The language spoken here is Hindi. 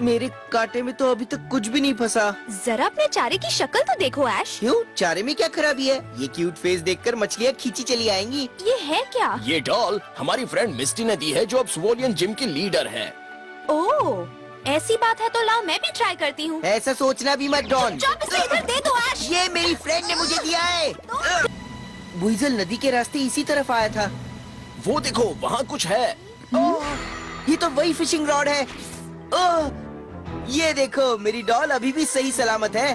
मेरे कांटे में तो अभी तक कुछ भी नहीं फंसा। जरा अपने चारे की शक्ल तो देखो ऐश। क्यों? चारे में क्या खराबी है? ये क्यूट फेस देखकर मछलियाँ खींची चली आएँगी। ये है क्या? ये डॉल हमारी फ्रेंड मिस्टी ने दी है जो अब स्वोलियन जिम की लीडर है। ओह ऐसी बात है तो लाओ मैं भी ट्राई करती हूँ। ऐसा सोचना भी मत डॉन दे दो ऐश। ये मेरी फ्रेंड ने मुझे दिया है। बुइजल नदी के रास्ते इसी तरफ़ आया था। वो देखो वहाँ कुछ है। ये तो वही फिशिंग रॉड है। ओह, ये देखो मेरी डॉल अभी भी सही सलामत है।